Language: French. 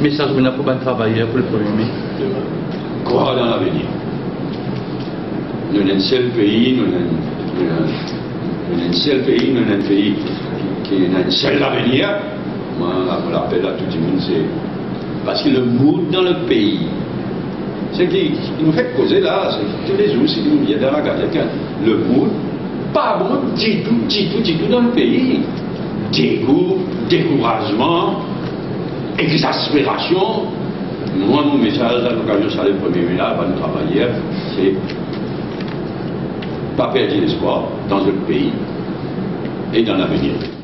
message maintenant pour les travailleurs, pour le Premier Croire dans l'avenir? Nous sommes un seul pays, nous sommes un seul pays, nous sommes un pays qui a un seul avenir. Moi, je l'appelle à tout le monde, c'est parce que le mood dans le pays, ce qui, nous fait causer là, c'est tous les jours, si nous dans la gare, le mood, pas bon, du tout, du tout, du tout dans le pays. Dégoût, découragement, exaspération. Moi, mon message à l'occasion, c'est le premier ministre, avant de travailler, c'est pas perdre l'espoir dans le pays et dans l'avenir.